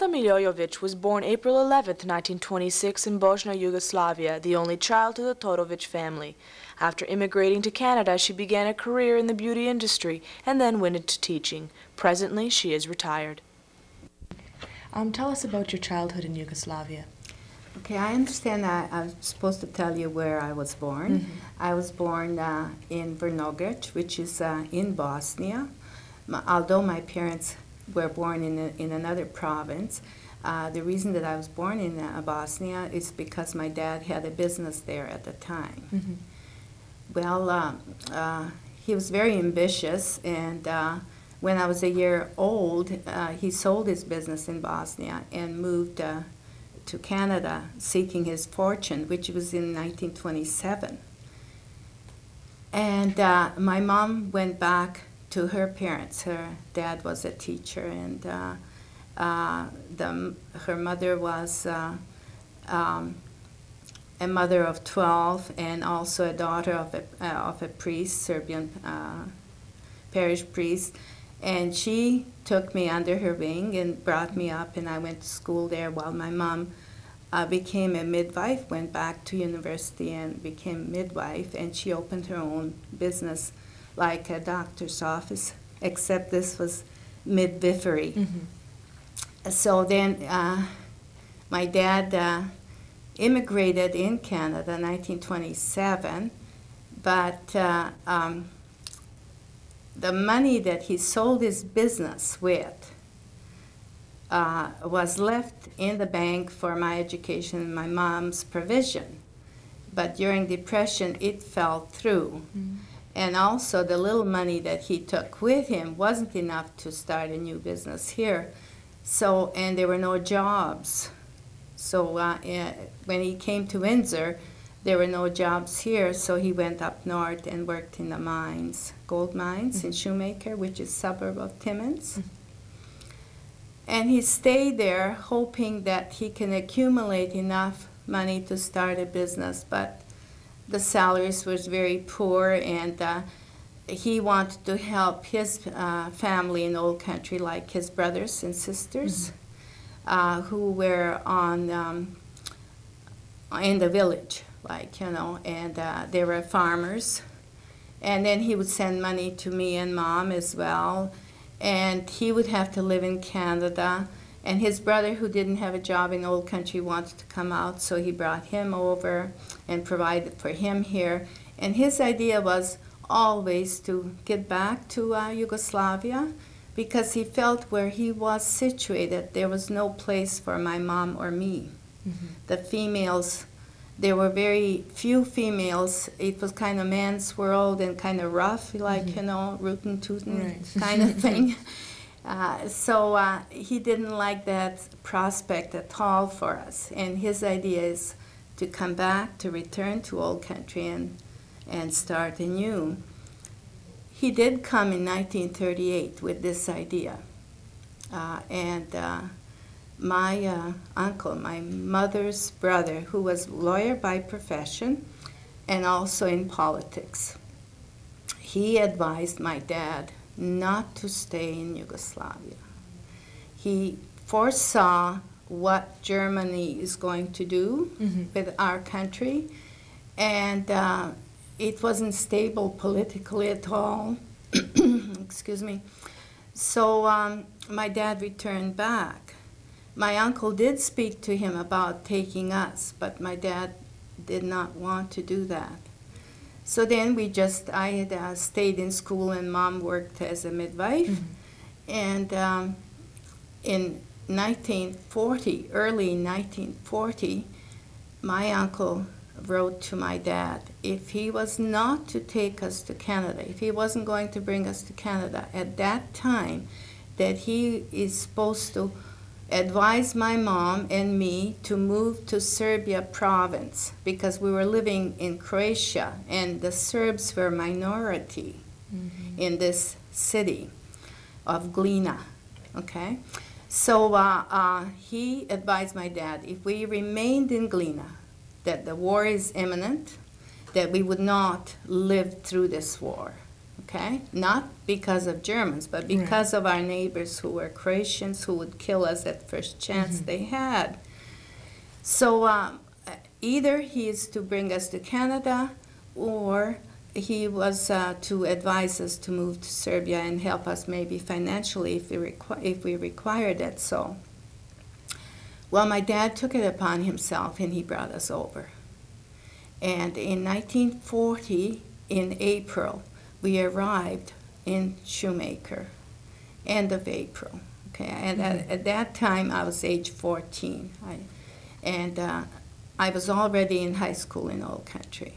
Nada Milojevic was born April 11, 1926 in Bosnia, Yugoslavia, the only child to the Todorovic family. After immigrating to Canada, she began a career in the beauty industry and then went into teaching. Presently, she is retired. Um, tell us about your childhood in Yugoslavia. Okay, I understand I, I'm supposed to tell you where I was born. Mhm. I was born uh, in Vrnograd, which is uh, in Bosnia. M- although my parents were born in, a, in another province, uh, the reason that I was born in uh, Bosnia is because my dad had a business there at the time. Mhm. Well, uh, uh, he was very ambitious, and uh, when I was a year old, uh, he sold his business in Bosnia and moved uh, to Canada seeking his fortune, which was in 1927. And uh, my mom went back to her parents. Her dad was a teacher, and uh, uh, the, her mother was uh, um, a mother of 12 and also a daughter of a, uh, of a priest, Serbian uh, parish priest. And she took me under her wing and brought me up, and I went to school there while my mom uh, became a midwife, went back to university and became midwife, and she opened her own business like a doctor's office, except this was midwifery. Mhm. So then uh, my dad uh, immigrated in Canada in 1927, but uh, um, the money that he sold his business with uh, was left in the bank for my education and my mom's provision. But during Depression, it fell through. Mhm. And also, the little money that he took with him wasn't enough to start a new business here. So, and there were no jobs. So, uh, eh, when he came to Windsor, there were no jobs here, so he went up north and worked in the mines, gold mines in Schumacher, which is suburb of Timmins. And he stayed there hoping that he can accumulate enough money to start a business, but the salaries was very poor and uh, he wanted to help his uh, family in old country like his brothers and sisters uh, who were on um, in the village like you know and uh, they were farmers. And then he would send money to me and mom as well. And he would have to live in canada and his brother who didn't have a job in old country wanted to come out so he brought him over and provided for him here and his idea was always to get back to uh, yugoslavia because he felt where he was situated there was no place for my mom or me Mhm. the females there were very few females it was kind of man's world and kind of rough like Mhm. you know rootin' tootin' Right. kind of thing uh, so uh, he didn't like that prospect at all for us and his idea is to come back to return to old country and, and start anew. He did come in 1938 with this idea uh, and uh, my uh, uncle, my mother's brother, who was lawyer by profession and also in politics, he advised my dad not to stay in Yugoslavia. He foresaw what Germany is going to do Mhm. with our country, and uh, it wasn't stable politically at all. Excuse me. So um, my dad returned back. My uncle did speak to him about taking us, but my dad did not want to do that. So then we just, I had uh, stayed in school and mom worked as a midwife. Mhm. And um, in 1940, early 1940, my uncle wrote to my dad if he was not to take us to Canada, if he wasn't going to bring us to Canada at that time, that he is supposed to advise my mom and me to move to Serbia province because we were living in Croatia and the Serbs were minority Mhm. in this city of Glina. Okay? So uh, uh, he advised my dad if we remained in Glina, that the war is imminent, that we would not live through this war. Okay? Not because of Germans, but because of our neighbors who were Croatians who would kill us at first chance Mm-hmm. they had. So um, either he is to bring us to Canada or he was uh, to advise us to move to Serbia and help us maybe financially if we, requ- if we required it so. Well, my dad took it upon himself and he brought us over. And in 1940, in April, we arrived in Schumacher, end of April. Okay, and at, at that time I was age 14, I, and uh, I was already in high school in Old Country.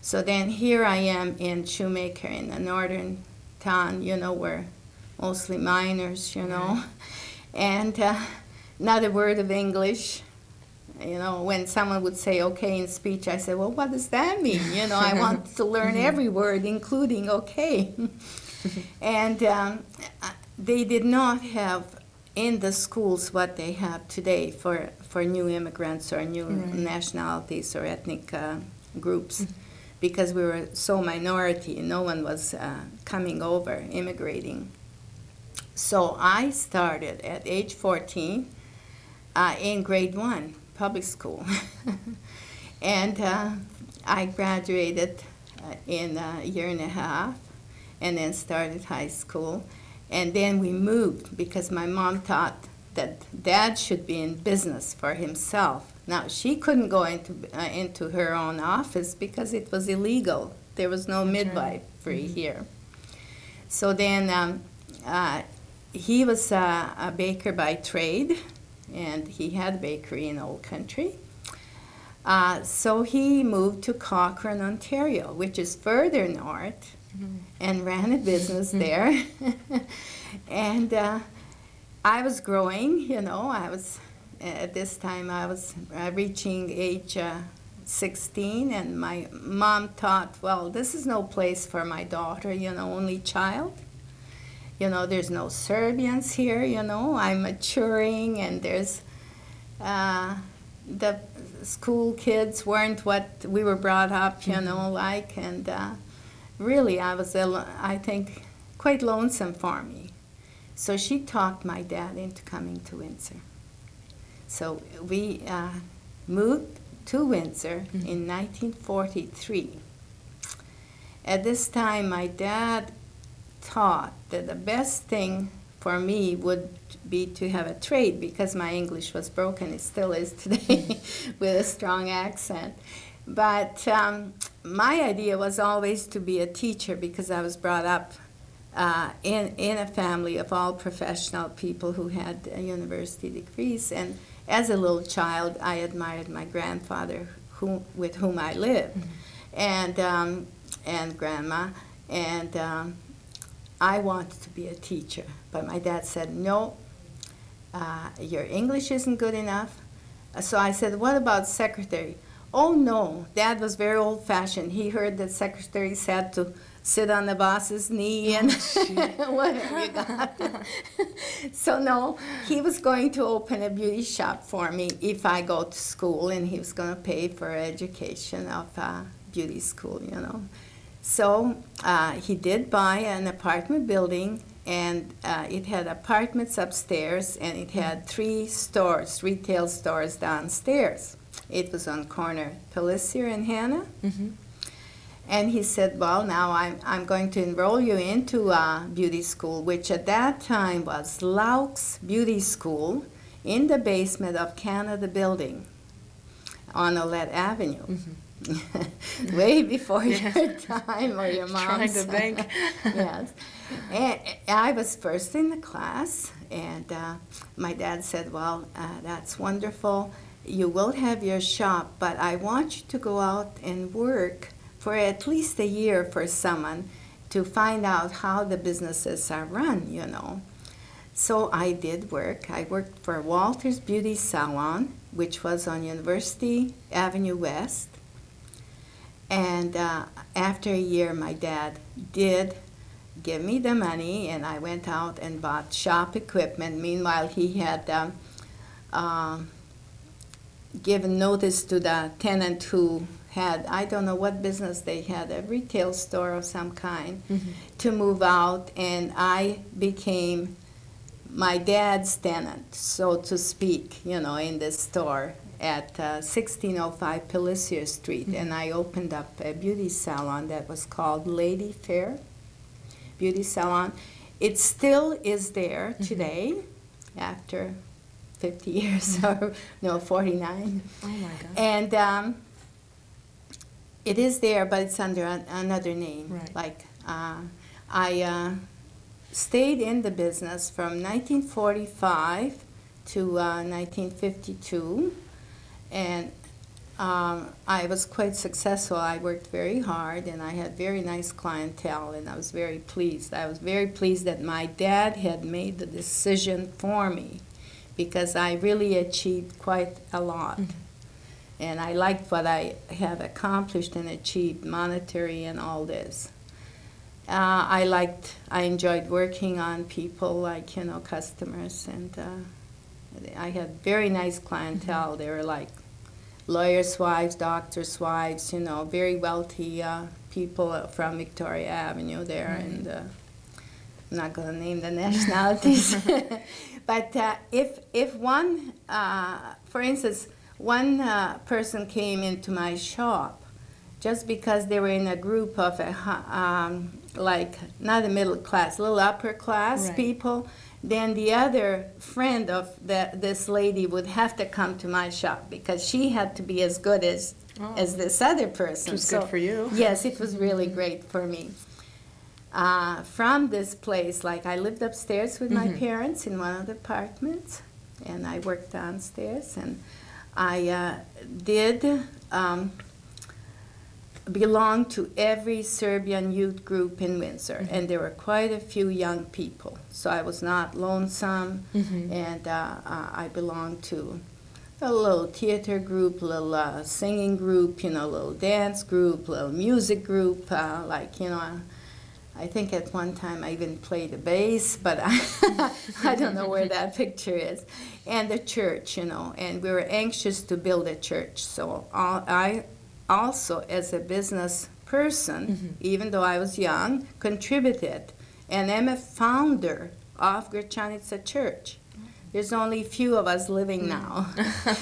So then here I am in Schumacher in the northern town, you know, where mostly miners, you know, and uh, not a word of English. You know, when someone would say okay in speech, I said, well, what does that mean? You know, I want to learn every word, including okay. and um, they did not have in the schools what they have today for, for new immigrants or new Right. nationalities or ethnic uh, groups because we were so minority no one was uh, coming over immigrating so i started at age 14 uh, in grade one public school and uh, i graduated uh, in a year and a half and then started high school and then we moved because my mom thought that dad should be in business for himself. Now, she couldn't go into, uh, into her own office because it was illegal. There was no midwifery here. So then um, uh, he was uh, a baker by trade, and he had a bakery in Old Country. Uh, so he moved to Cochrane, Ontario, which is further north, and ran a business there. and uh, I was growing, you know, I was, at this time, I was uh, reaching age uh, 16, and my mom thought, well, this is no place for my daughter, you know, only child. You know, there's no Serbians here, you know, I'm maturing, and there's, uh, the school kids weren't what we were brought up, you know, like, and uh, really, I was, I think, quite lonesome for me. So she talked my dad into coming to Windsor. So we uh, moved to Windsor in 1943. At this time, my dad thought that the best thing for me would be to have a trade because my English was broken. It still is today with a strong accent. But um, my idea was always to be a teacher because I was brought up uh, in, in a family of all professional people who had uh, university degrees. And as a little child, I admired my grandfather who, with whom I lived and, um, and grandma. And um, I wanted to be a teacher. But my dad said, no, uh, your English isn't good enough. Uh, So I said, what about secretary? Oh no, dad was very old fashioned. He heard that secretaries had to sit on the boss's knee and whatever you got. so no, he was going to open a beauty shop for me if I go to school and he was going to pay for education of uh, beauty school, you know. So uh, he did buy an apartment building, and uh, it had apartments upstairs, and it had three stores, retail stores downstairs. It was on corner Pelissier and Hannah. Mm-hmm. And he said, Well, now I'm, I'm going to enroll you into a beauty school, which at that time was Laux Beauty School in the basement of Canada Building on Ouellette Avenue. Way before your time or your mom's. Trying to think. yes. And I was first in the class, and uh, my dad said, Well, uh, that's wonderful. You will have your shop, but I want you to go out and work for at least a year for someone to find out how the businesses are run, you know. So I did work. I worked for Walter's Beauty Salon, which was on University Avenue West. And uh, after a year, my dad did give me the money, and I went out and bought shop equipment. Meanwhile, he had um, um, given notice to the tenant who had, I don't know what business they had, a retail store of some kind, Mm-hmm. to move out, and I became my dad's tenant, so to speak, you know, in this store at uh, 1605 Pelissier Street. And I opened up a beauty salon that was called Lady Fair Beauty Salon. It still is there today after 50 years, or no, 49. Oh my God. And um, it is there, but it's under an, another name. Right. Like uh, I uh, stayed in the business from 1945 to uh, 1952, and um, I was quite successful. I worked very hard, and I had very nice clientele, and I was very pleased. I was very pleased that my dad had made the decision for me, because I really achieved quite a lot and I liked what I have accomplished and achieved, monetary and all this. Uh, I liked, I enjoyed working on people like you know customers, and uh, I had very nice clientele. They were like lawyers' wives, doctors' wives, you know, very wealthy uh, people from Victoria Avenue there, and uh, I'm not going to name the nationalities. but uh, if if one, uh, for instance, one uh, person came into my shop just because they were in a group of a, um, like not a middle class, little upper class Right. people, then the other friend of the, this lady would have to come to my shop because she had to be as good as Oh. as this other person. Which was good for you. Yes, it was really great for me. Uh, from this place, like I lived upstairs with my Mhm. parents in one of the apartments, and I worked downstairs, and I uh, did um, belong to every Serbian youth group in Windsor, and there were quite a few young people. So I was not lonesome, Mhm. and uh, uh, I belonged to a little theater group, little uh, singing group, you know, little dance group, little music group, uh, like you know. I think at one time I even played the bass, but I, I don't know where that picture is. And the church, you know, and we were anxious to build a church. So all, I also, as a business person, mm-hmm. even though I was young, contributed. And I'm a founder of Gračanica Church. There's only a few of us living mm. now,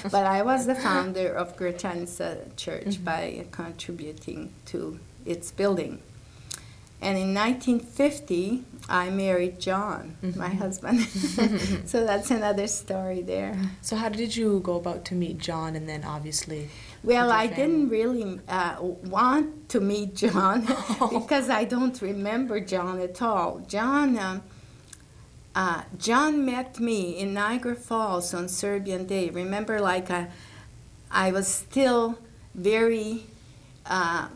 but I was the founder of Gračanica Church mm-hmm. by contributing to its building. And in 1950, I married John, mm-hmm. my husband. so that's another story there. So how did you go about to meet John and then obviously Well, I didn't really uh, want to meet John because I don't remember John at all. John, um, uh, John met me in Niagara Falls on Serbian Day. Remember, like I, I was still very uh,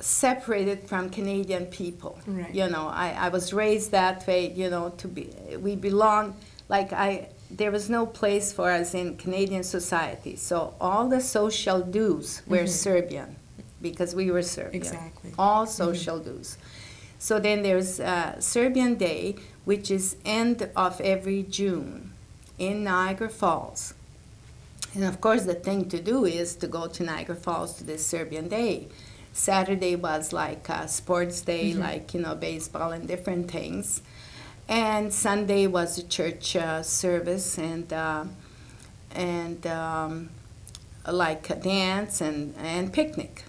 separated from Canadian people. Right. You know, I, I was raised that way. You know, to be we belong. Like I, there was no place for us in Canadian society. So all the social dues were Mhm. Serbian, because we were Serbian. Exactly. All social dues. So then there's uh, Serbian Day, which is end of every June in Niagara Falls. And of course, the thing to do is to go to Niagara Falls to this Serbian Day. Saturday was like a sports day, like, you know, baseball and different things. And Sunday was a church uh, service and, uh, and um, like a dance and, and picnic.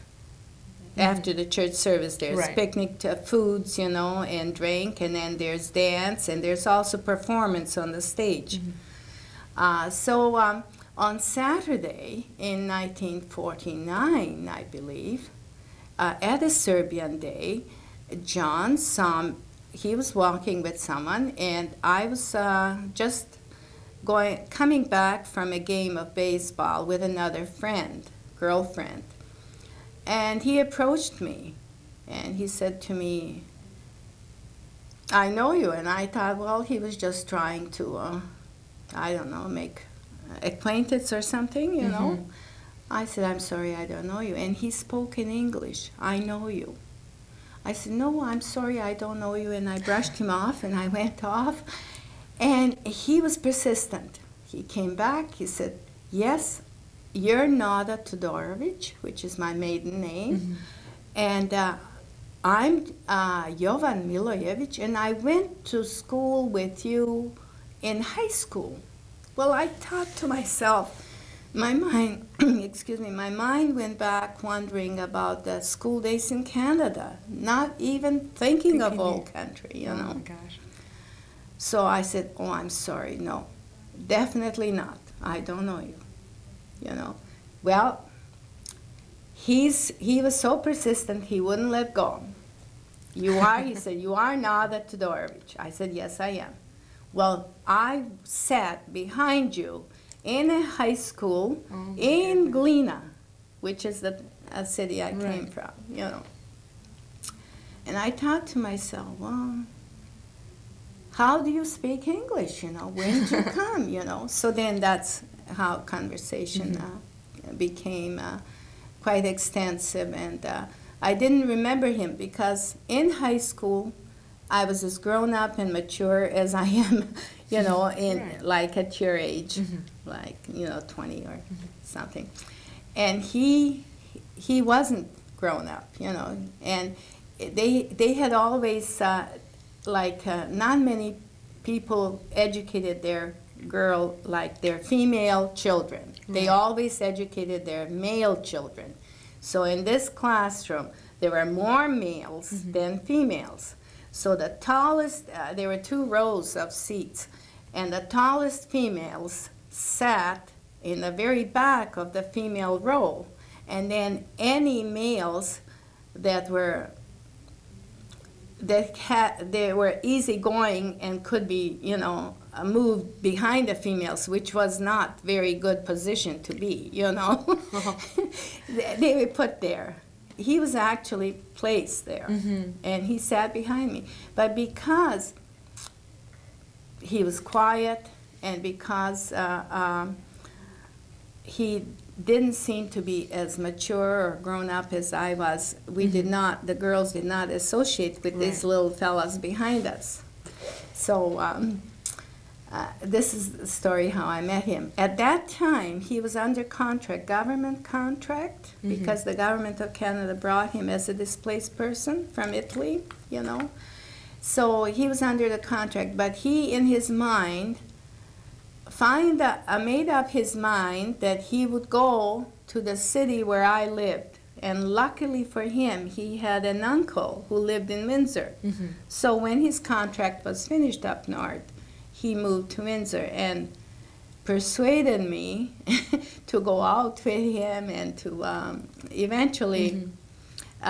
After the church service, there's Right. picnic to foods, you know, and drink, and then there's dance, and there's also performance on the stage. Uh, so um, on Saturday in 1949, I believe, uh, at a Serbian day, John saw, he was walking with someone, and I was uh, just going, coming back from a game of baseball with another friend, girlfriend. And he approached me, and he said to me, I know you. And I thought, well, he was just trying to, uh, I don't know, make acquaintance or something, you know. I said, I'm sorry, I don't know you. And he spoke in English, I know you. I said, no, I'm sorry, I don't know you. And I brushed him off and I went off. And he was persistent. He came back, he said, yes, you're Nada Todorovich, which is my maiden name, Mm-hmm. and uh, I'm uh, Jovan Milojevic, and I went to school with you in high school. Well, I thought to myself, my mind, excuse me, my mind went back wondering about the school days in Canada, not even thinking, of old country, you oh know. my gosh. So I said, "Oh, I'm sorry. No, definitely not. I don't know you." You know. Well, he's he was so persistent he wouldn't let go. You are, he said, you are Nada Todorovich. I said, yes, I am. Well, I sat behind you in a high school Oh in goodness. Glina, which is the a city I came from, you know. And I thought to myself, well, how do you speak English? You know, when did you come? You know, so then that's how conversation uh, became uh, quite extensive, and uh, I didn't remember him because in high school I was as grown up and mature as I am, you know, in Right. like at your age, Mhm. Like you know, twenty or something, and he he wasn't grown up, you know, and they they had always uh, like uh, not many people educated their girl like their female children. They always educated their male children. So in this classroom, there were more males than females. So the tallest, uh, there were two rows of seats, and the tallest females sat in the very back of the female row, and then any males that were that had they were easygoing and could be you know moved behind the females, which was not very good position to be. You know, they, were put there. He was actually placed there, Mhm. and he sat behind me. But because he was quiet, and because uh, um, he didn't seem to be as mature or grown up as I was. We did not, the girls did not associate with these little fellas behind us. So um, uh, this is the story how I met him. At that time, he was under contract, government contract, Mhm. because the government of Canada brought him as a displaced person from Italy, you know. So he was under the contract, but he, in his mind, find uh, made up his mind that he would go to the city where I lived. And luckily for him, he had an uncle who lived in Windsor. Mhm. So when his contract was finished up north, he moved to Windsor and persuaded me to go out with him and to um, eventually, Mhm.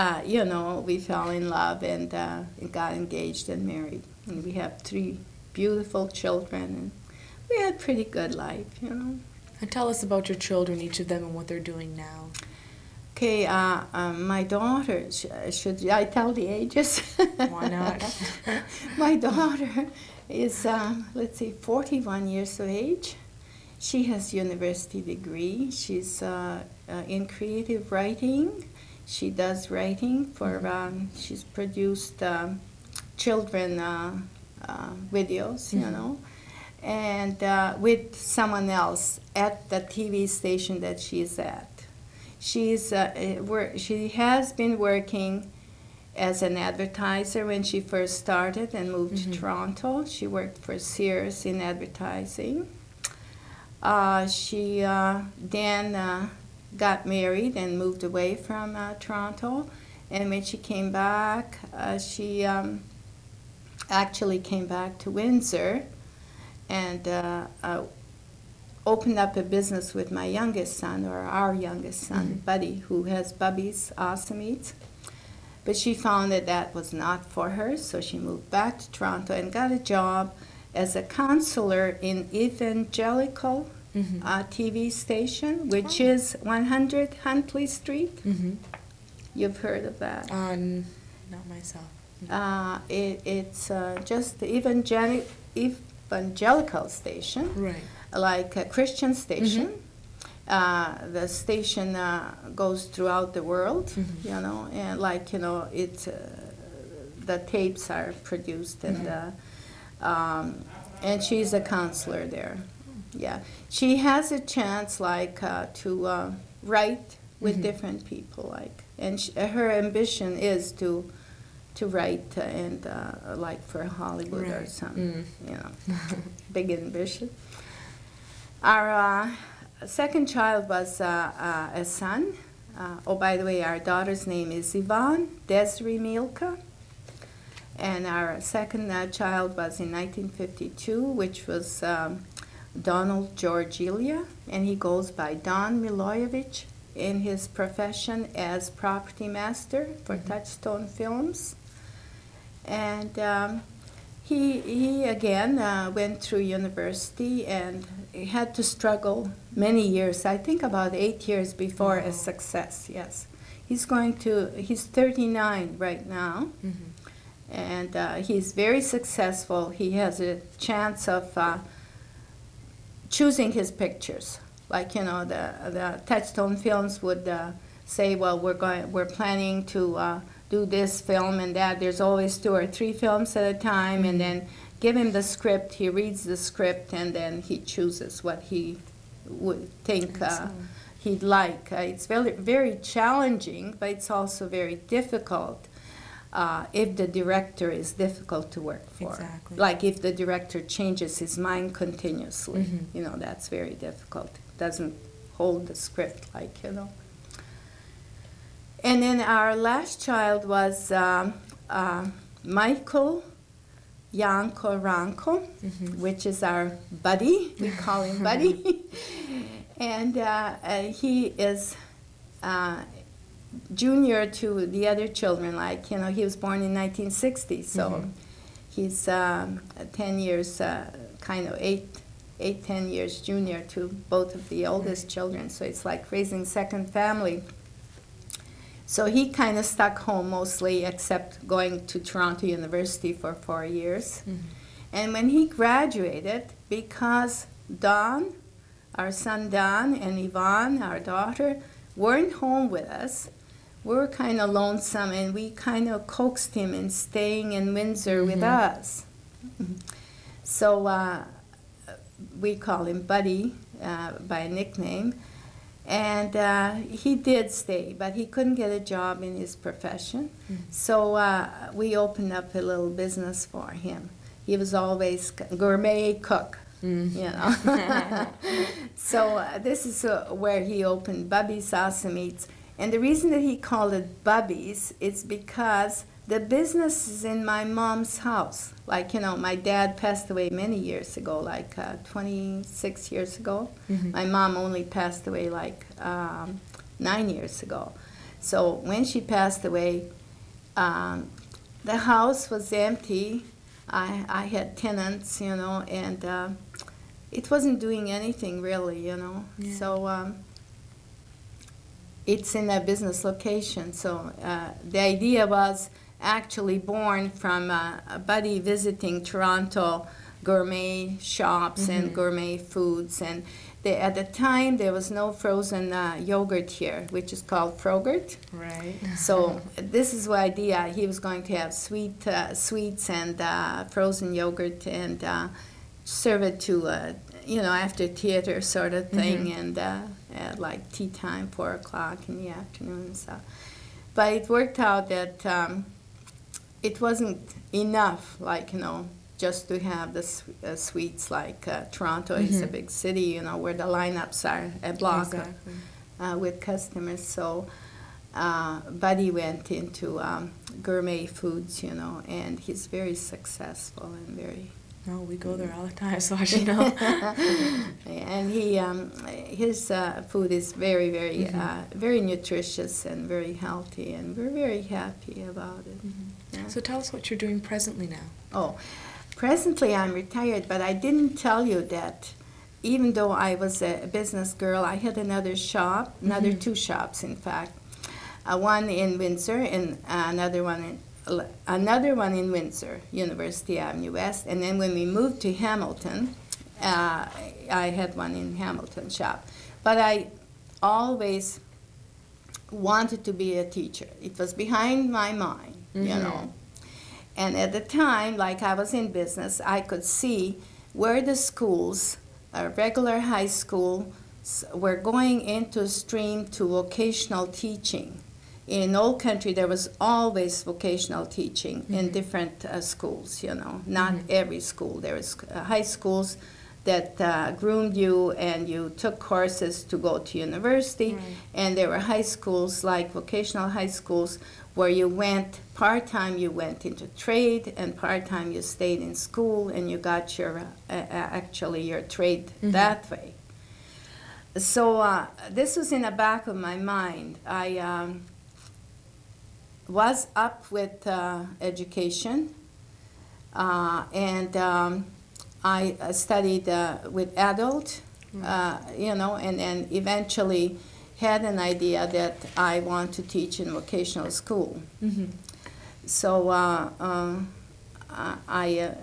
uh, you know, we fell in love and uh, got engaged and married. And we have three beautiful children and we had pretty good life, you know. And tell us about your children, each of them, and what they're doing now. Okay, uh, um, my daughter, sh- should I tell the ages? Why not? my daughter is, um, let's see, 41 years of age. She has university degree. She's uh, uh, in creative writing. She does writing for, um, she's produced um, children uh, uh, videos, you Mhm. know, and uh, with someone else at the TV station that she's at. She's uh, uh, she has been working as an advertiser when she first started and moved Mhm. to Toronto. She worked for Sears in advertising. Uh, she uh, then uh, got married and moved away from uh, Toronto. And when she came back, uh, she um, actually came back to Windsor and uh, uh, opened up a business with my youngest son, or our youngest son, Mhm. Buddy, who has Bubby's Awesome Eats. But she found that that was not for her, so she moved back to Toronto and got a job as a counselor in Evangelical Mhm. uh, TV station, which Oh. is 100 Huntley Street. Mhm. You've heard of that. Um, not myself. Uh, it, it's uh, just the evangelic, evangelical station, Right. like a Christian station. Uh, the station uh, goes throughout the world, Mhm. you know, and like you know, it's uh, the tapes are produced and uh, um, and she's a counselor there. yeah. She has a chance, like, uh, to uh, write with Mhm. different people, like, and sh her ambition is to to write uh, and uh, like for Hollywood or Right. something, Mm. you know, big ambition. Our uh, second child was uh, uh, a son. Uh, oh, by the way, our daughter's name is Yvonne Desiree Milka. And our second uh, child was in 1952, which was um, Donald George Ilya, and he goes by Don Milojevic in his profession as property master for Mhm. Touchstone Films. And um, he, he again uh, went through university and he had to struggle many years, I think about eight years before a success, yes. He's going to, he's 39 right now Mhm. and uh, he's very successful. He has a chance of uh, choosing his pictures. Like you know, the the Touchstone Films would uh, say, "Well, we're going, we're planning to uh, do this film and that." There's always two or three films at a time, and then give him the script. He reads the script, and then he chooses what he would think. Uh, he'd like. Uh, it's very, very challenging, but it's also very difficult uh, if the director is difficult to work for. Exactly. Like if the director changes his mind continuously, Mhm. you know, that's very difficult. Doesn't hold the script, like, you know. And then our last child was um, uh, Michael Yanko Ranko Mhm. which is our buddy. We call him Buddy. and uh, uh, he is uh, junior to the other children. Like, you know, he was born in 1960, so Mhm. he's um, 10 years, uh, kind of eight, eight, 10 years junior to both of the oldest children. So it's like raising second family. So he kind of stuck home mostly, except going to Toronto University for four years. Mhm. And when he graduated, because Don, our son Don, and Yvonne, our daughter, weren't home with us, we were kind of lonesome, and we kind of coaxed him in staying in Windsor with Mhm. us. So uh, we call him Buddy uh, by a nickname. And uh, he did stay, but he couldn't get a job in his profession. Mhm. So uh, we opened up a little business for him. He was always gourmet cook, Mm. you know. so uh, this is uh, where he opened Bubby's Awesome Eats. And the reason that he called it Bubby's is because the business is in my mom's house. Like, you know, my dad passed away many years ago, like uh, 26 years ago. Mhm. My mom only passed away like um, nine years ago. So when she passed away, um, the house was empty. I, I had tenants, you know, and uh, it wasn't doing anything really, you know. Yeah. So um, it's in a business location. So uh, the idea was actually born from uh, a buddy visiting Toronto gourmet shops and Mhm. gourmet foods. And they, at the time, there was no frozen uh, yogurt here, which is called Frogurt. Right. So this is the idea. He was going to have sweet uh, sweets and uh, frozen yogurt and uh, serve it to uh, you know after theater sort of thing Mhm. and uh, at like tea time, four o'clock in the afternoon and stuff. But it worked out that um, it wasn't enough, like you know, just to have the s- uh, sweets. Like uh, Toronto is a Mhm. big city, you know, where the lineups are a block Exactly. uh, with customers. So uh, Buddy went into um, gourmet foods, you know, and he's very successful and very. No, we go there all the time, so I should know. and he, um, his uh, food is very, very, Mhm. uh, very nutritious and very healthy, and we're very happy about it. Mhm. Yeah. So tell us what you're doing presently now. Oh, presently I'm retired, but I didn't tell you that even though I was a business girl, I had another shop, another Mhm. two shops, in fact. Uh, one in Windsor and another one in another one in Windsor, University Avenue West. And then when we moved to Hamilton, uh, I had one in Hamilton shop. But I always wanted to be a teacher. It was behind my mind, you Mhm. know. And at the time, like I was in business, I could see where the schools a regular high school. We're going into stream to vocational teaching. In Old Country, there was always vocational teaching mm-hmm. in different uh, schools, you know, not mm-hmm. every school. There was uh, high schools that uh, groomed you and you took courses to go to university, right. and there were high schools like vocational high schools where you went part time you went into trade and part time you stayed in school and you got your uh, actually your trade mm-hmm. that way so uh, this was in the back of my mind i um, was up with uh, education uh, and um, i studied uh, with adult mm-hmm. you know and then eventually had an idea that I want to teach in vocational school. Mm-hmm. So uh, uh, I uh,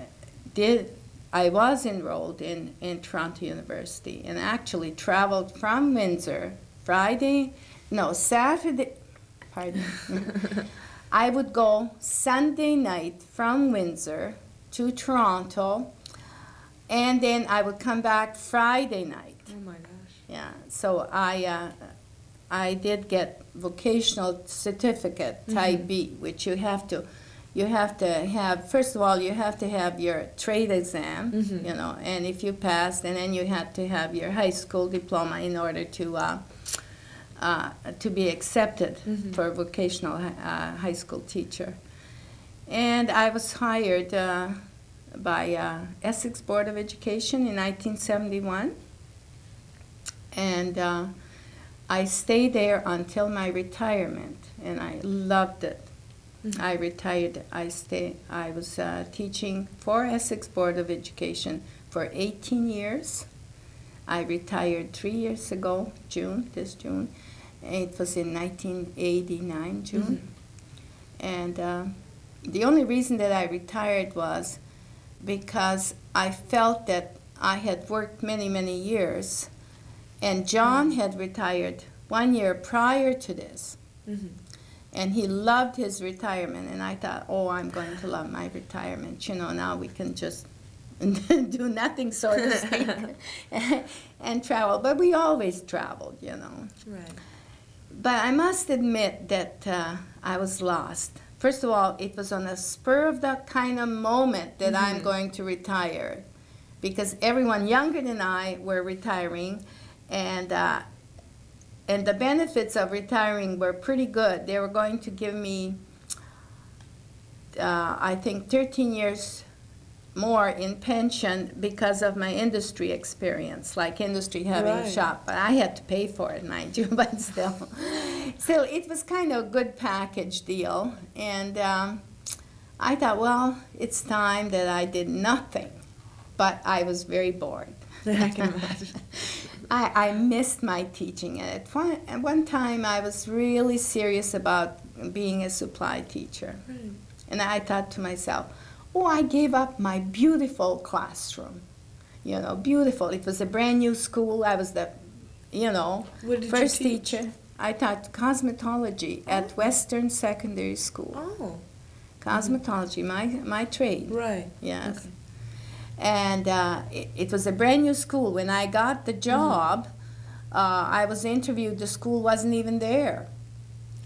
did. I was enrolled in, in Toronto University and actually traveled from Windsor Friday, no Saturday. Pardon. I would go Sunday night from Windsor to Toronto, and then I would come back Friday night. Oh my gosh. Yeah. So I uh, I did get vocational certificate type mm-hmm. B, which you have to you have to have first of all you have to have your trade exam mm-hmm. you know and if you passed and then you had to have your high school diploma in order to uh, uh, to be accepted mm-hmm. for a vocational uh, high school teacher and i was hired uh, by uh, essex board of education in 1971 and uh, I stayed there until my retirement, and I loved it. Mm-hmm. I retired. I stay. I was uh, teaching for Essex Board of Education for 18 years. I retired three years ago, June, this June. It was in 1989, June. Mm-hmm. And uh, the only reason that I retired was because I felt that I had worked many, many years and John mm-hmm. had retired one year prior to this. Mm-hmm. And he loved his retirement. And I thought, oh, I'm going to love my retirement. You know, now we can just do nothing, so to speak, and travel. But we always traveled, you know. Right. But I must admit that uh, I was lost. First of all, it was on a spur of that kind of moment that mm-hmm. I'm going to retire because everyone younger than I were retiring and uh, and the benefits of retiring were pretty good. They were going to give me, uh, I think, 13 years more in pension because of my industry experience, like industry having right. a shop. But I had to pay for it, mind you. But still, still, it was kind of a good package deal. And um, I thought, well, it's time that I did nothing. But I was very bored. I can imagine. I, I missed my teaching. At one, at one time, I was really serious about being a supply teacher. Right. And I thought to myself, oh, I gave up my beautiful classroom. You know, beautiful. It was a brand new school. I was the, you know, first you teacher. I taught cosmetology oh. at Western Secondary School. Oh. Cosmetology, mm-hmm. my, my trade. Right. Yes. Okay and uh, it, it, was a brand new school. When I got the job, mm-hmm. uh, I was interviewed. The school wasn't even there.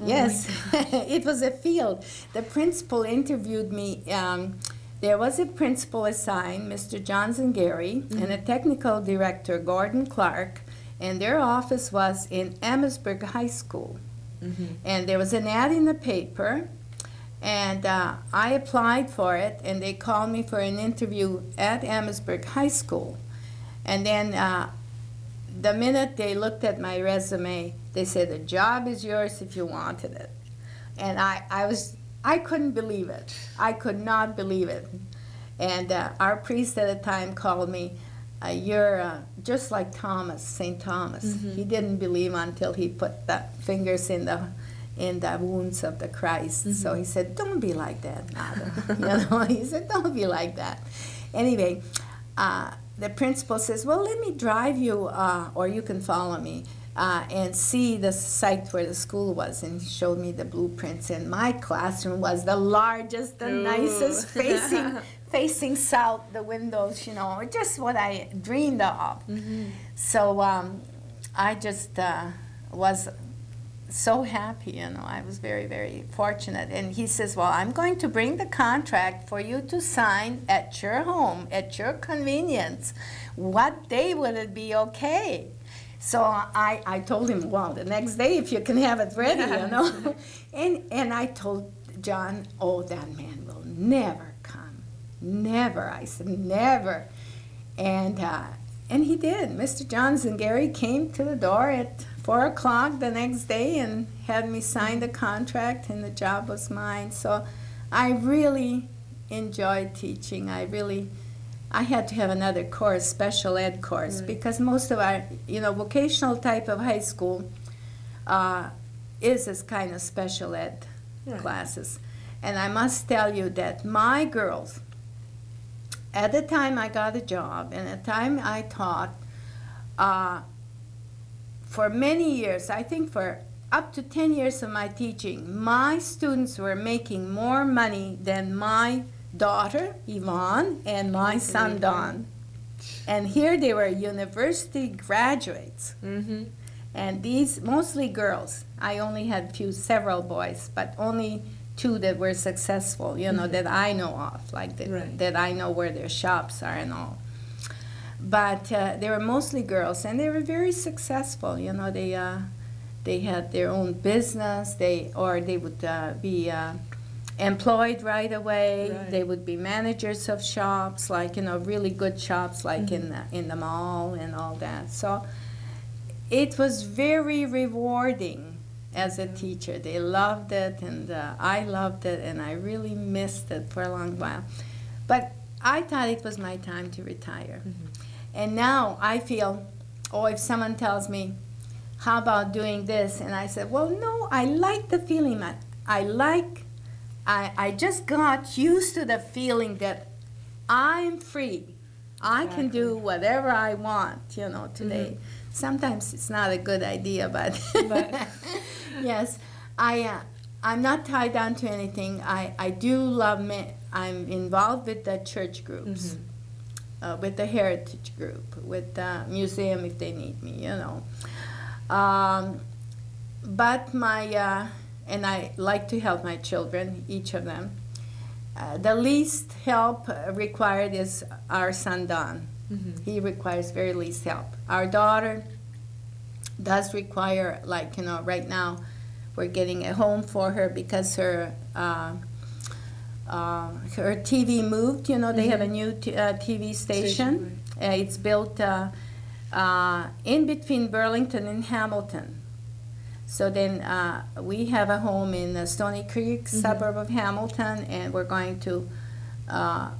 Oh yes, it was a field. The principal interviewed me. Um, there was a principal assigned, Mr. Johnson Gary, mm-hmm. and a technical director, Gordon Clark, and their office was in Amherstburg High School. Mm-hmm. And there was an ad in the paper and uh, I applied for it, and they called me for an interview at Amherstburg High School. And then uh, the minute they looked at my resume, they said, the job is yours if you wanted it. And I, I was, I couldn't believe it. I could not believe it. And uh, our priest at the time called me, uh, you're uh, just like Thomas, St. Thomas. Mm-hmm. He didn't believe until he put the fingers in the in the wounds of the Christ. Mm-hmm. So he said, "Don't be like that, Nada." you know, he said, "Don't be like that." Anyway, uh, the principal says, "Well, let me drive you, uh, or you can follow me." Uh, and see the site where the school was, and he showed me the blueprints. And my classroom was the largest, the Ooh. nicest, facing facing south, the windows, you know, just what I dreamed of. So um, I just uh, was so happy, you know. I was very, very fortunate. And he says, Well, I'm going to bring the contract for you to sign at your home, at your convenience. What day would it be okay? So I, I told him, Well, the next day, if you can have it ready, you know. and, and I told John, Oh, that man will never come. Never. I said, Never. And, uh, and he did. Mr. Johns and Gary came to the door at four o'clock the next day and had me sign the contract, and the job was mine. So I really enjoyed teaching. I really, I had to have another course, special ed course, Right. because most of our, you know, vocational type of high school uh, is this kind of special ed Right. classes. And I must tell you that my girls, at the time I got a job and the time I taught, uh, for many years, I think for up to 10 years of my teaching, my students were making more money than my daughter, Yvonne, and my son, Don. And here they were university graduates. Mm-hmm. And these, mostly girls. I only had few, several boys, but only two that were successful, you know, that I know of, like that, Right. that I know where their shops are and all. But uh, they were mostly girls, and they were very successful. You know, they uh, they had their own business. They or they would uh, be uh, employed right away. Right. They would be managers of shops, like you know, really good shops, like in the, in the mall and all that. So it was very rewarding as a teacher. They loved it, and uh, I loved it, and I really missed it for a long while. But I thought it was my time to retire. And now I feel, oh, if someone tells me, how about doing this? And I said, well, no, I like the feeling. I, I like, I, I just got used to the feeling that I'm free. I can do whatever I want, you know, today. Sometimes it's not a good idea, but, But- yes, I, uh, I'm not tied down to anything. I, I do love, me, I'm involved with the church groups uh, with the heritage group, with the museum if they need me, you know. Um, but my, uh, and I like to help my children, each of them. Uh, the least help uh, required is our son Don. Mhm. He requires very least help. Our daughter does require, like, you know, right now we're getting a home for her because her uh, her TV moved. You know, they have a new t- uh, TV station. Uh, it's built uh, uh, in between Burlington and Hamilton. So then uh, we have a home in the Stoney Creek suburb of Hamilton, and we're going to, uh,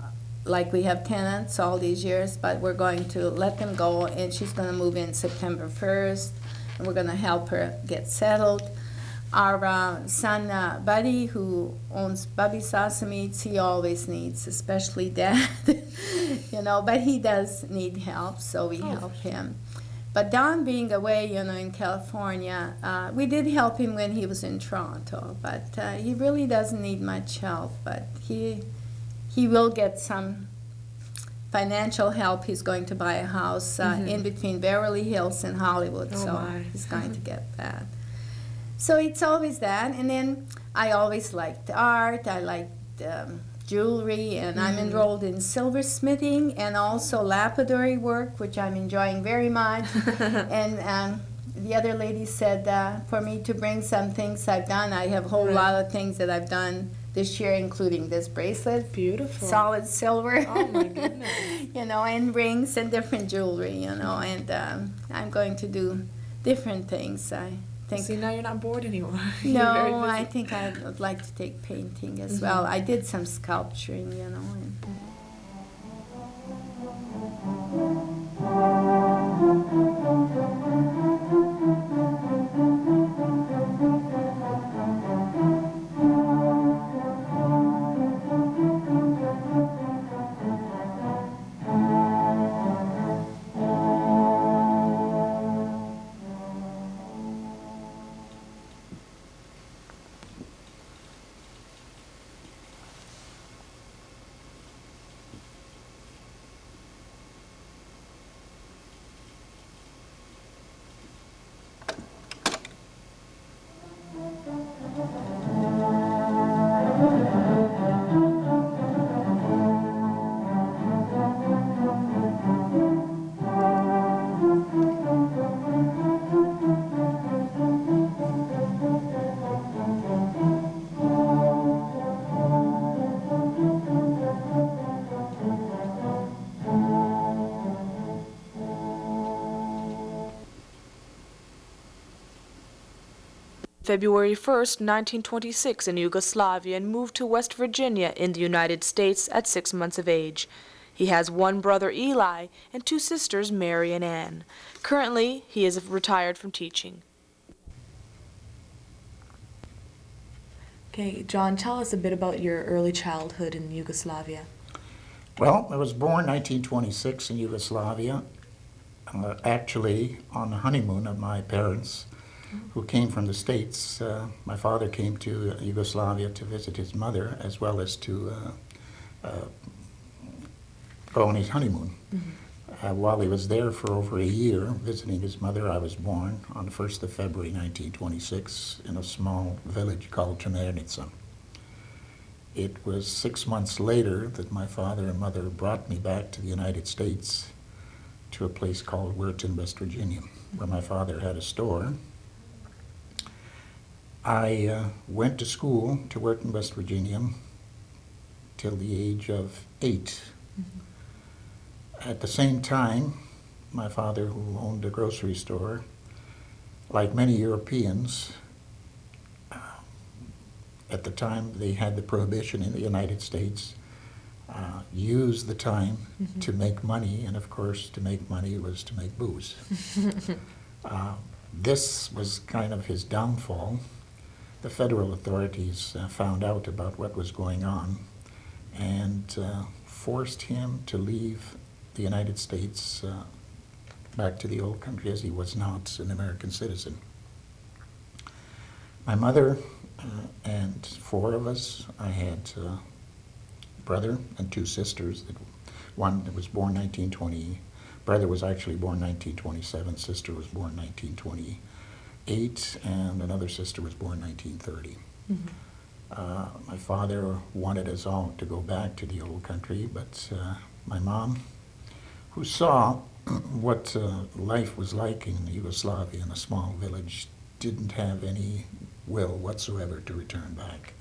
like we have tenants all these years, but we're going to let them go, and she's going to move in September 1st, and we're going to help her get settled. Our uh, son uh, Buddy, who owns Bubby Salsa he always needs, especially dad, you know, but he does need help, so we Oh, help him. But Don being away, you know, in California, uh, we did help him when he was in Toronto, but uh, he really doesn't need much help. But he he will get some financial help. He's going to buy a house uh, Mhm. in between Beverly Hills and Hollywood, Oh, so my. he's going to get that. So it's always that, and then I always liked art. I liked um, jewelry, and I'm Mhm. enrolled in silversmithing and also lapidary work, which I'm enjoying very much. and um, the other lady said uh, for me to bring some things I've done. I have a whole Right. lot of things that I've done this year, including this bracelet, Beautiful. solid silver. Oh, my goodness. you know, and rings and different jewelry. You know, and um, I'm going to do different things. I Thank See, now you're not bored anymore. no, I think I would like to take painting as mm -hmm. well. I did some sculpturing, you know. And, mm-hmm. February 1, 1926, in Yugoslavia and moved to West Virginia in the United States at six months of age. He has one brother, Eli, and two sisters, Mary and Ann. Currently, he is retired from teaching. Okay, John, tell us a bit about your early childhood in Yugoslavia. Well, I was born 1926 in Yugoslavia, uh, actually on the honeymoon of my parents, who came from the States. Uh, my father came to Yugoslavia to visit his mother as well as to uh, uh go on his honeymoon. Mm-hmm. Uh, while he was there for over a year visiting his mother, I was born on the 1st of February 1926 in a small village called Čemernica. It was six months later that my father and mother brought me back to the United States to a place called Weirton, West Virginia, where my father had a store. I uh, went to school to work in West Virginia till the age of 8 mm-hmm. At the same time, my father, who owned a grocery store, like many Europeans, uh, at the time they had the prohibition in the United States, uh, used the time mm-hmm. to make money, and of course, to make money was to make booze. uh, this was kind of his downfall. The federal authorities uh, found out about what was going on and uh, forced him to leave the United States uh, back to the old country as he was not an American citizen. My mother uh, and four of us, I had a brother and two sisters. One that was born 1920, brother was actually born 1927, sister was born 1928, and another sister was born in 1930. Mm-hmm. Uh, my father wanted us all to go back to the old country, but uh, my mom who saw what uh, life was like in Yugoslavia in a small village, didn't have any will whatsoever to return back.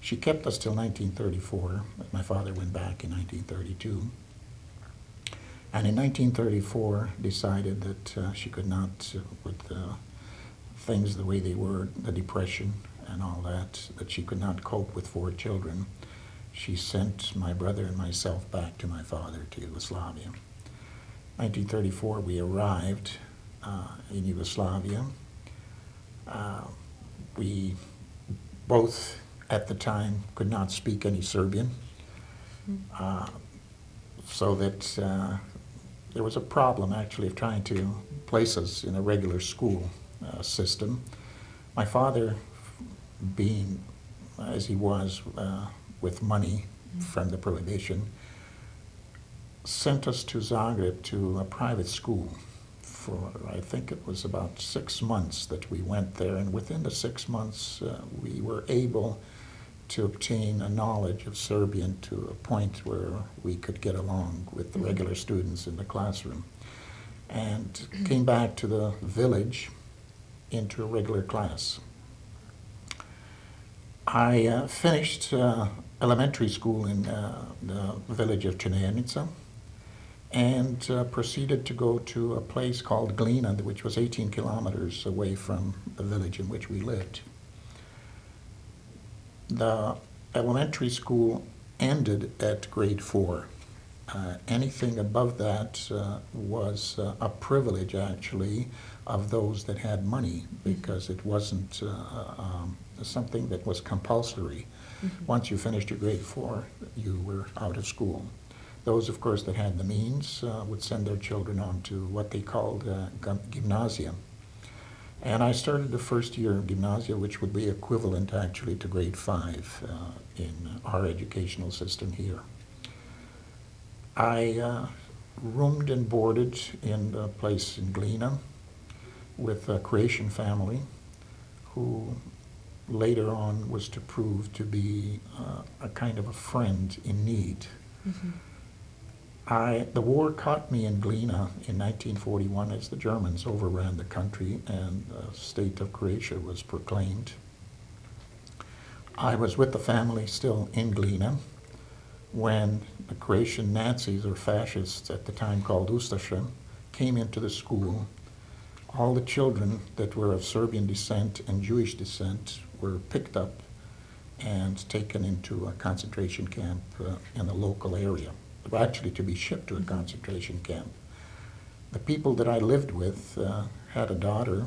She kept us till 1934. My father went back in 1932. And in 1934 decided that uh, she could not, uh, with uh, things the way they were, the depression and all that, that she could not cope with four children. She sent my brother and myself back to my father to Yugoslavia. 1934, we arrived uh, in Yugoslavia. Uh, we both, at the time, could not speak any Serbian, uh, so that uh, there was a problem actually of trying to place us in a regular school uh, system. My father, being as he was uh, with money from the prohibition, sent us to Zagreb to a private school for, I think it was about six months that we went there. And within the six months, uh, we were able to obtain a knowledge of Serbian to a point where we could get along with the mm-hmm. regular students in the classroom. And mm-hmm. came back to the village into a regular class. I uh, finished uh, elementary school in uh, the village of Čemernica and uh, proceeded to go to a place called Glina, which was 18 kilometers away from the village in which we lived. The elementary school ended at grade four. Uh, anything above that uh, was uh, a privilege, actually, of those that had money because it wasn't uh, um, something that was compulsory. Mm-hmm. Once you finished your grade four, you were out of school. Those, of course, that had the means uh, would send their children on to what they called uh, gymnasium. And I started the first year of gymnasia, which would be equivalent actually to grade five uh, in our educational system here. I uh, roomed and boarded in a place in Glina with a Croatian family who later on was to prove to be uh, a kind of a friend in need. Mm-hmm. I, the war caught me in Glina in 1941 as the Germans overran the country and the state of Croatia was proclaimed. I was with the family still in Glina when the Croatian Nazis or fascists at the time called Ustasha came into the school, all the children that were of Serbian descent and Jewish descent were picked up and taken into a concentration camp uh, in the local area, well, actually to be shipped to a concentration camp. The people that I lived with uh, had a daughter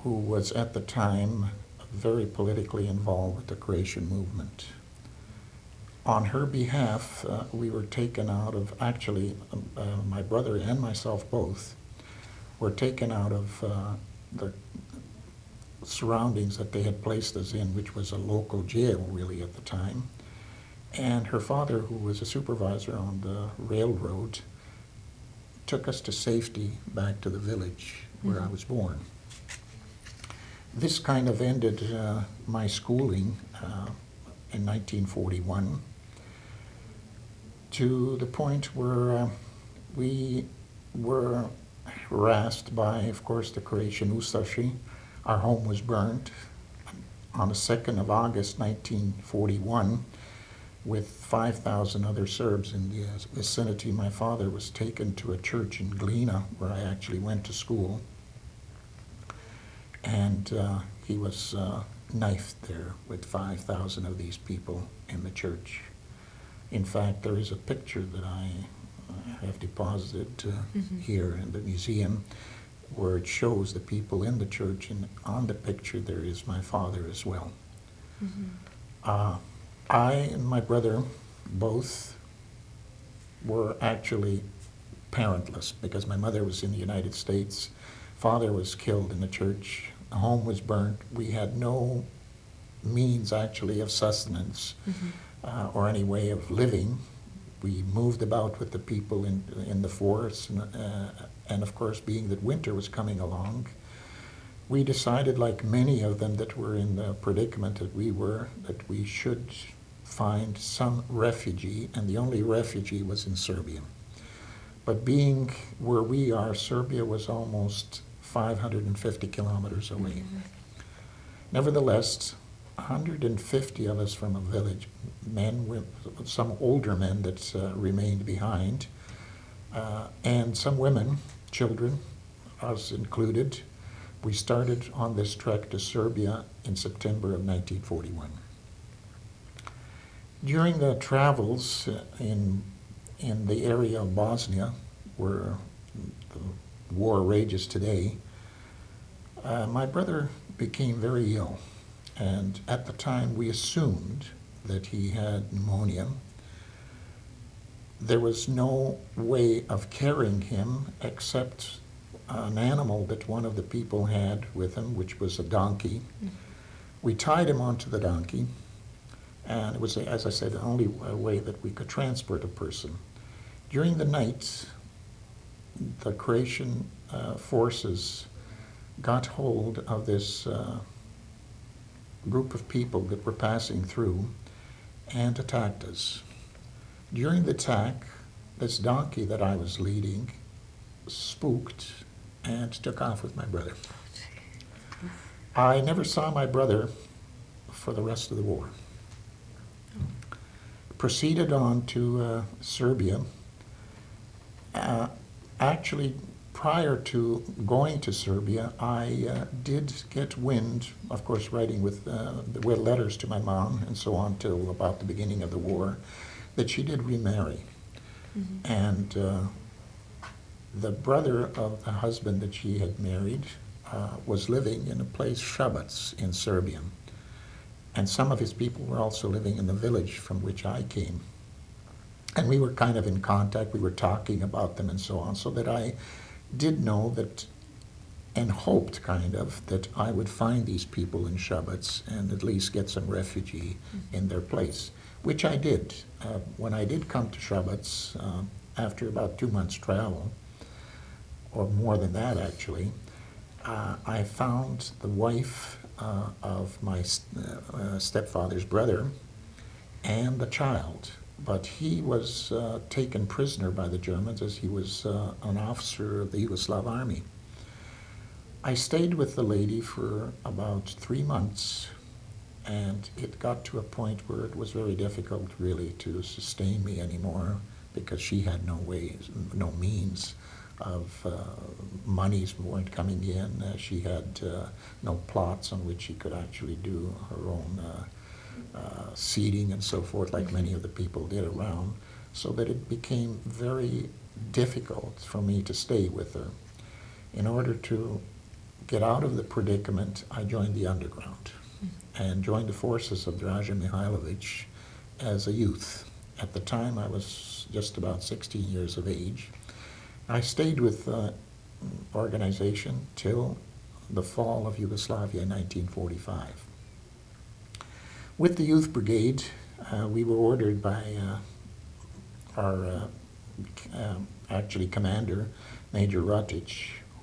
who was at the time very politically involved with the Croatian movement. On her behalf, uh, we were taken out of, actually, um, uh, my brother and myself both, were taken out of uh, the surroundings that they had placed us in, which was a local jail really at the time. And her father, who was a supervisor on the railroad, took us to safety back to the village where I was born. This kind of ended uh, my schooling uh, in 1941 to the point where uh, we were harassed by, of course, the Croatian Ustashi. Our home was burned on the 2nd of August 1941 with 5,000 other Serbs in the vicinity. My father was taken to a church in Glina where I actually went to school. And uh, he was uh, knifed there with 5,000 of these people in the church. In fact, there is a picture that I have deposited uh, mm-hmm. here in the museum where it shows the people in the church, and on the picture there is my father as well. Mm-hmm. Uh, I and my brother both were actually parentless because my mother was in the United States, father was killed in the church, home was burnt. We had no means actually of sustenance mm-hmm. Uh, or any way of living we moved about with the people in, in the forest, and, uh, and of course, being that winter was coming along, we decided, like many of them that were in the predicament that we were, that we should find some refugee, and the only refugee was in Serbia. But being where we are, Serbia was almost 550 kilometers away. Mm-hmm. Nevertheless, 150 of us from a village, men, with some older men that uh, remained behind, uh, and some women, children, us included. We started on this trek to Serbia in September of 1941. During the travels uh, in, in the area of Bosnia, where the war rages today, uh, my brother became very ill. And at the time, we assumed that he had pneumonia. There was no way of carrying him except an animal that one of the people had with him, which was a donkey. We tied him onto the donkey, and it was, as I said, the only way that we could transport a person. During the night, the Croatian uh, forces got hold of this uh, group of people that were passing through and attacked us. During the attack, this donkey that I was leading spooked and took off with my brother. I never saw my brother for the rest of the war. Proceeded on to uh, Serbia. Uh, actually prior to going to Serbia, I uh, did get wind, of course, writing with, uh, with letters to my mom and so on till about the beginning of the war, that she did remarry. Mm-hmm. And uh, the brother of the husband that she had married uh, was living in a place, Shabac, in Serbia. And some of his people were also living in the village from which I came. And we were kind of in contact, we were talking about them and so on, so that I did know that and hoped kind of that I would find these people in Shabac and at least get some refugee in their place, which I did. Uh, when I did come to Shabac, uh, after about two months' travel, or more than that actually, uh, I found the wife uh, of my uh, stepfather's brother and the child but he was uh, taken prisoner by the Germans as he was uh, an officer of the Yugoslav army. I stayed with the lady for about three months, and it got to a point where it was very difficult, really, to sustain me anymore because she had no ways, no means of uh, monies weren't coming in. Uh, she had uh, no plots on which she could actually do her own uh, seeding and so forth, like many of the people did around, so that it became very difficult for me to stay with her. In order to get out of the predicament, I joined the underground and joined the forces of Draža Mihailovich as a youth. At the time, I was just about 16 years of age. I stayed with the organization till the fall of Yugoslavia in 1945. With the Youth Brigade, uh, we were ordered by uh, our uh, um, actually commander, Major Rotic,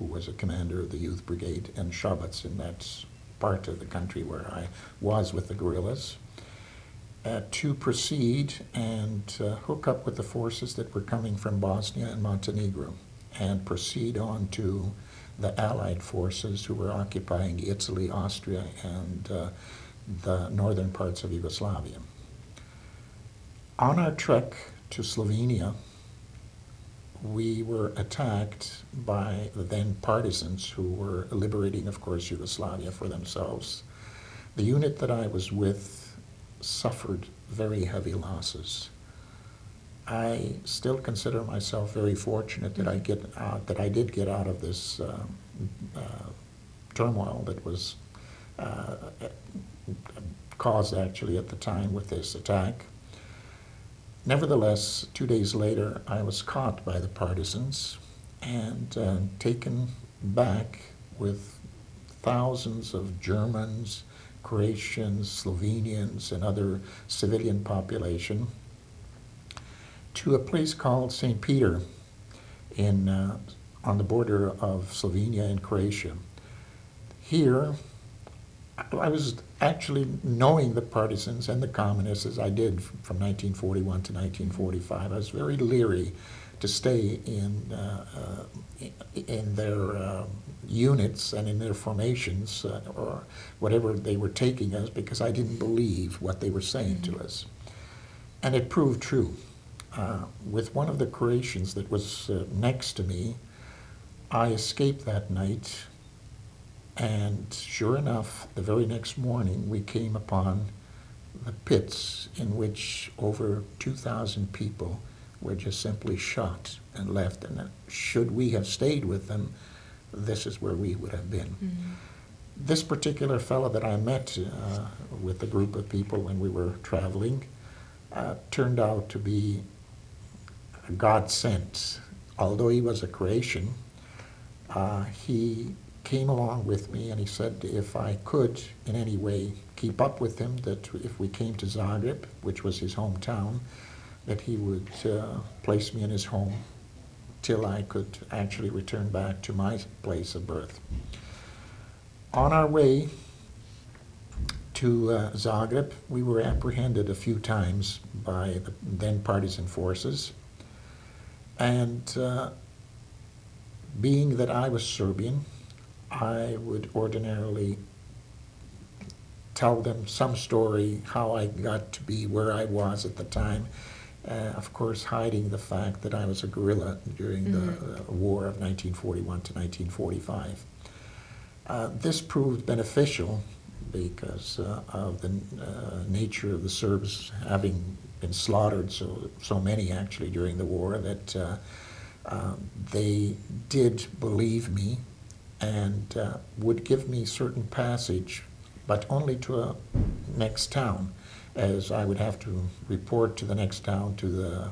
who was a commander of the Youth Brigade, and Shabac in that part of the country where I was with the guerrillas, uh, to proceed and uh, hook up with the forces that were coming from Bosnia and Montenegro and proceed on to the Allied forces who were occupying Italy, Austria, and uh, the northern parts of Yugoslavia. On our trek to Slovenia, we were attacked by the then partisans who were liberating, of course, Yugoslavia for themselves. The unit that I was with suffered very heavy losses. I still consider myself very fortunate that I get out, that I did get out of this uh, uh, turmoil that was uh, caused actually at the time with this attack. Nevertheless, two days later, I was caught by the partisans and uh, taken back with thousands of Germans, Croatians, Slovenians, and other civilian population to a place called St. Peter in, uh, on the border of Slovenia and Croatia. Here, I was actually knowing the partisans and the communists as I did from 1941 to 1945. I was very leery to stay in uh, uh, in their uh, units and in their formations uh, or whatever they were taking us because I didn't believe what they were saying to us, and it proved true. Uh, with one of the Croatians that was uh, next to me, I escaped that night and sure enough, the very next morning, we came upon the pits in which over 2,000 people were just simply shot and left. And should we have stayed with them, this is where we would have been. Mm-hmm. This particular fellow that I met uh, with a group of people when we were traveling uh, turned out to be a God sent. Although he was a Croatian, uh, he came along with me and he said if I could in any way keep up with him, that if we came to Zagreb, which was his hometown, that he would uh, place me in his home till I could actually return back to my place of birth. On our way to uh, Zagreb, we were apprehended a few times by the then partisan forces. And uh, being that I was Serbian, I would ordinarily tell them some story, how I got to be where I was at the time. Uh, of course, hiding the fact that I was a guerrilla during mm-hmm. the uh, war of 1941 to 1945. Uh, this proved beneficial because uh, of the uh, nature of the Serbs having been slaughtered, so, so many actually during the war, that uh, um, they did believe me and uh, would give me certain passage, but only to a next town, as I would have to report to the next town to the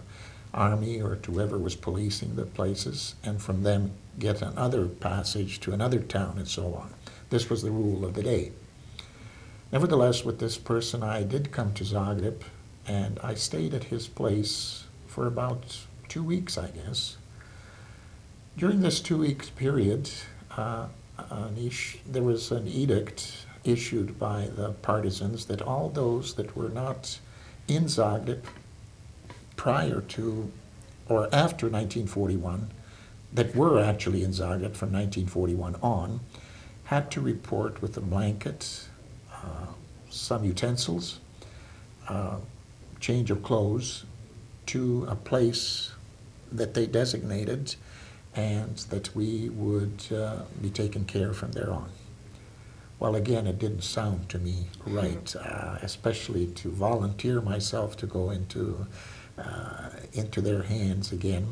army or to whoever was policing the places, and from them get another passage to another town and so on. This was the rule of the day. Nevertheless, with this person, I did come to Zagreb, and I stayed at his place for about two weeks, I guess. During this two weeks period, uh, there was an edict issued by the partisans that all those that were not in Zagreb prior to or after 1941, that were actually in Zagreb from 1941 on, had to report with a blanket, uh, some utensils, uh, change of clothes to a place that they designated and that we would uh, be taken care of from there on. Well, again, it didn't sound to me right, uh, especially to volunteer myself to go into, uh, into their hands again.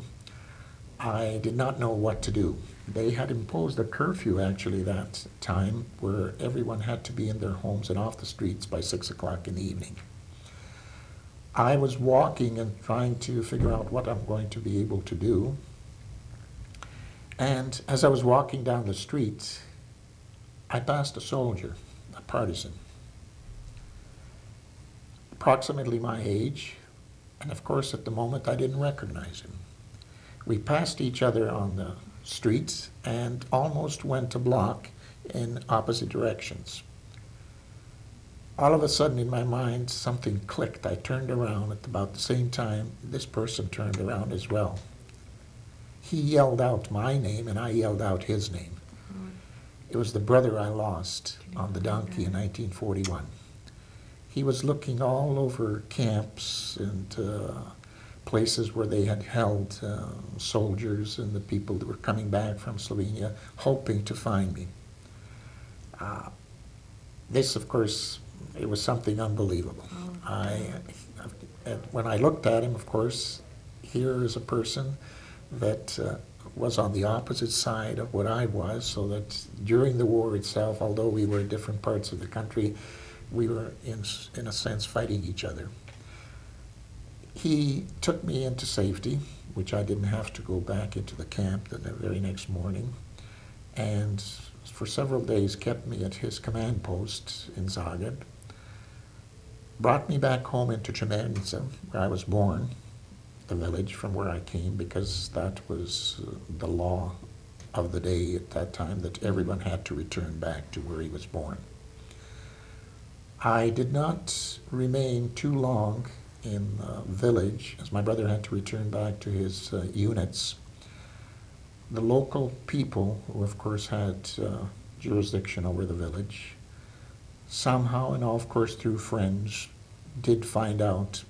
I did not know what to do. They had imposed a curfew actually that time where everyone had to be in their homes and off the streets by six o'clock in the evening. I was walking and trying to figure out what I'm going to be able to do. And as I was walking down the street, I passed a soldier, a partisan, approximately my age, and of course at the moment I didn't recognize him. We passed each other on the streets and almost went a block in opposite directions. All of a sudden in my mind something clicked. I turned around at about the same time this person turned around as well. He yelled out my name and I yelled out his name. It was the brother I lost on the donkey in 1941. He was looking all over camps and uh, places where they had held uh, soldiers and the people that were coming back from Slovenia, hoping to find me. Uh, this, of course, it was something unbelievable. Oh, I, when I looked at him, of course, here is a person that uh, was on the opposite side of what I was, so that during the war itself, although we were in different parts of the country, we were, in, in a sense, fighting each other. He took me into safety, which I didn't have to go back into the camp the very next morning, and for several days kept me at his command post in Zagreb, brought me back home into Čemernica, where I was born, the village from where I came because that was uh, the law of the day at that time that everyone had to return back to where he was born. I did not remain too long in the village as my brother had to return back to his uh, units. The local people, who of course had uh, jurisdiction over the village, somehow, and of course through friends, did find out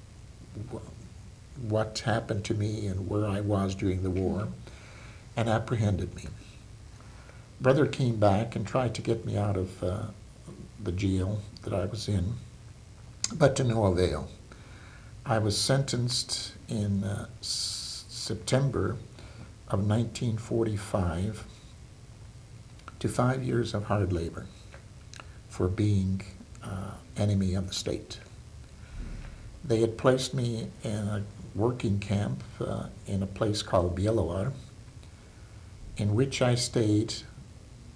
what happened to me and where I was during the war and apprehended me. Brother came back and tried to get me out of uh, the jail that I was in, but to no avail. I was sentenced in uh, September of 1945 to five years of hard labor for being uh, enemy of the state. They had placed me in a working camp uh, in a place called Bjelovar, in which I stayed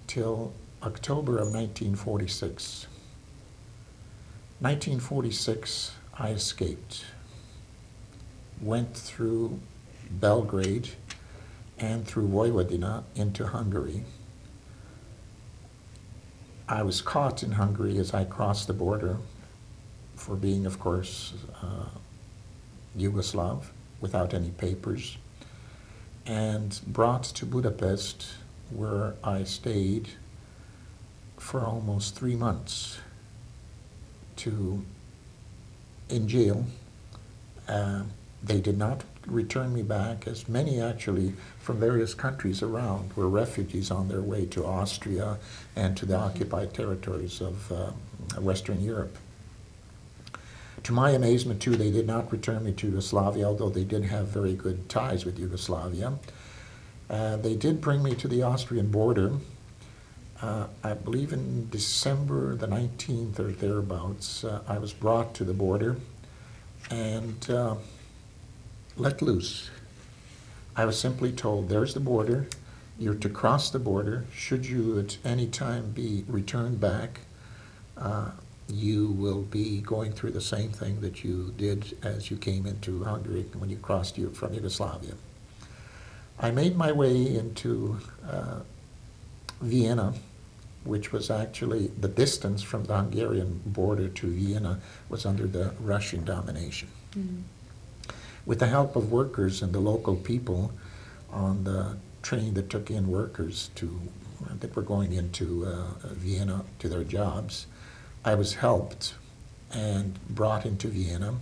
till October of 1946. 1946, I escaped, went through Belgrade and through Vojvodina into Hungary. I was caught in Hungary as I crossed the border for being, of course, uh, Yugoslav without any papers, and brought to Budapest, where I stayed for almost three months to in jail. Uh, they did not return me back, as many actually from various countries around were refugees on their way to Austria and to the occupied territories of uh, Western Europe. To my amazement, too, they did not return me to Yugoslavia, although they did have very good ties with Yugoslavia. Uh, they did bring me to the Austrian border. Uh, I believe in December the 19th or thereabouts, uh, I was brought to the border and uh, let loose. I was simply told, there's the border. You're to cross the border. Should you at any time be returned back, uh, you will be going through the same thing that you did as you came into Hungary when you crossed from Yugoslavia. I made my way into uh, Vienna, which was actually the distance from the Hungarian border to Vienna was under the Russian domination. Mm. With the help of workers and the local people on the train that took in workers to that were going into uh, Vienna to their jobs, I was helped and brought into Vienna,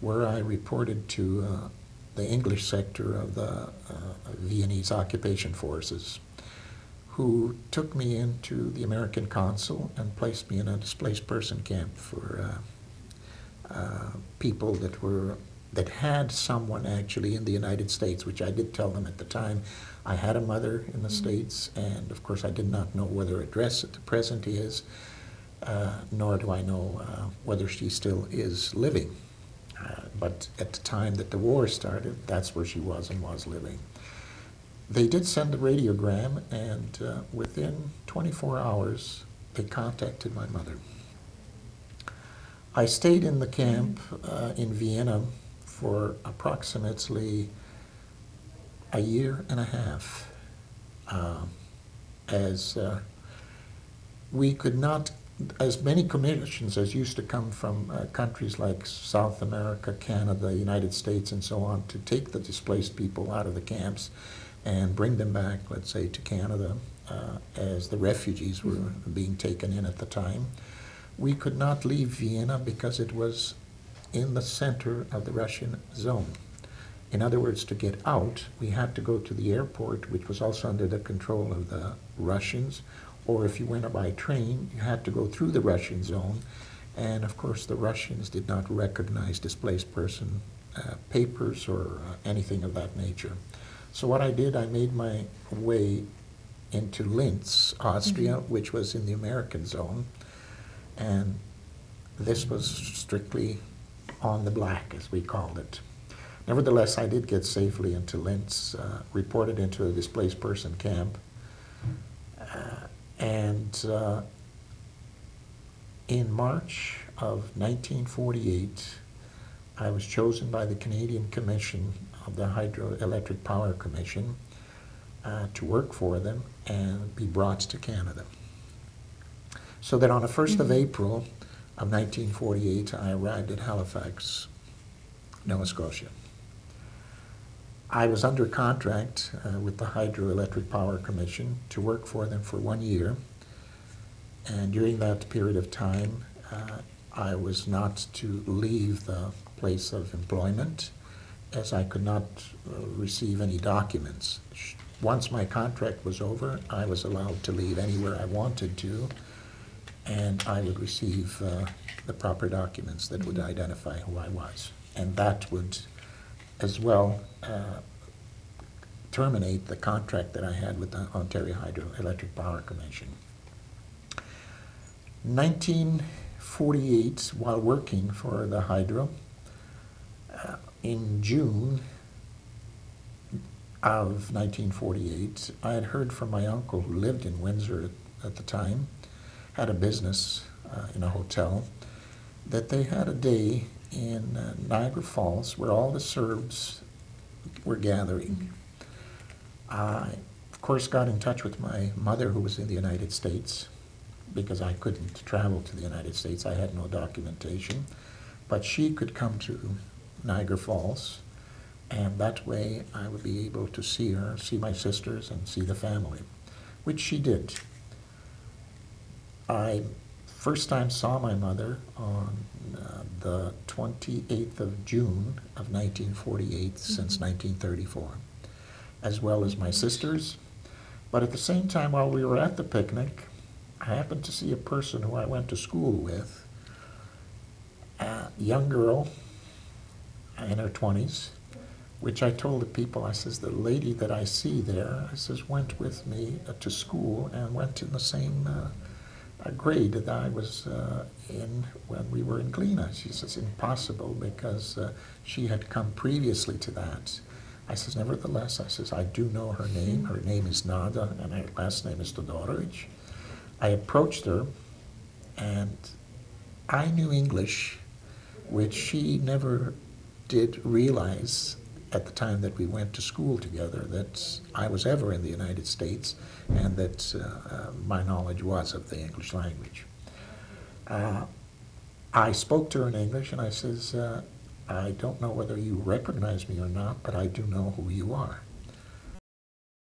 where I reported to uh, the English sector of the uh, Viennese occupation forces, who took me into the American consul and placed me in a displaced person camp for uh, uh, people that were that had someone actually in the United States, which I did tell them at the time. I had a mother in the mm-hmm. States, and of course I did not know what her address at the present is, uh, nor do I know uh, whether she still is living. Uh, but at the time that the war started, that's where she was and was living. They did send a radiogram, and uh, within 24 hours, they contacted my mother. I stayed in the camp uh, in Vienna for approximately a year and a half, uh, as we could not as many commissions as used to come from uh, countries like South America, Canada, United States, and so on, to take the displaced people out of the camps and bring them back, let's say, to Canada uh, as the refugees were mm-hmm. being taken in at the time. We could not leave Vienna because it was in the center of the Russian zone. In other words, to get out, we had to go to the airport, which was also under the control of the Russians, or if you went by train, you had to go through the Russian zone. And of course, the Russians did not recognize displaced person uh, papers or uh, anything of that nature. So what I did, I made my way into Linz, Austria, mm-hmm. which was in the American zone. And this was strictly on the black, as we called it. Nevertheless, I did get safely into Linz, uh, reported into a displaced person camp, uh, and uh, in March of 1948, I was chosen by the Canadian Commission of the Hydroelectric Power Commission uh, to work for them and be brought to Canada. So that on the 1st mm-hmm. of April of 1948, I arrived at Halifax, Nova Scotia. I was under contract uh, with the Hydroelectric Power Commission to work for them for one year. And during that period of time, uh, I was not to leave the place of employment as I could not uh, receive any documents. Once my contract was over, I was allowed to leave anywhere I wanted to, and I would receive uh, the proper documents that would identify who I was. And that would as well uh, terminate the contract that I had with the Ontario Hydroelectric Power Commission. 1948, while working for the Hydro, uh, in June of 1948, I had heard from my uncle who lived in Windsor at, at the time, had a business uh, in a hotel, that they had a day in uh, Niagara Falls where all the Serbs were gathering. I, of course, got in touch with my mother who was in the United States because I couldn't travel to the United States. I had no documentation. But she could come to Niagara Falls, and that way I would be able to see her, see my sisters, and see the family, which she did. I first time saw my mother on uh, the 28th of June of 1948 mm-hmm. since 1934, as well as my sisters. But at the same time, while we were at the picnic, I happened to see a person who I went to school with, a young girl in her 20s, which I told the people, I says, the lady that I see there, I says, went with me to school and went in the same uh, grade that I was uh, in when we were in Glina. She says, impossible, because uh, she had come previously to that. I says, nevertheless, I says, I do know her name. Her name is Nada, and her last name is Todorovic. I approached her, and I knew English, which she never did realize at the time that we went to school together that I was ever in the United States and that uh, uh, my knowledge was of the English language. Uh, I spoke to her in English and I says, uh, I don't know whether you recognize me or not, but I do know who you are.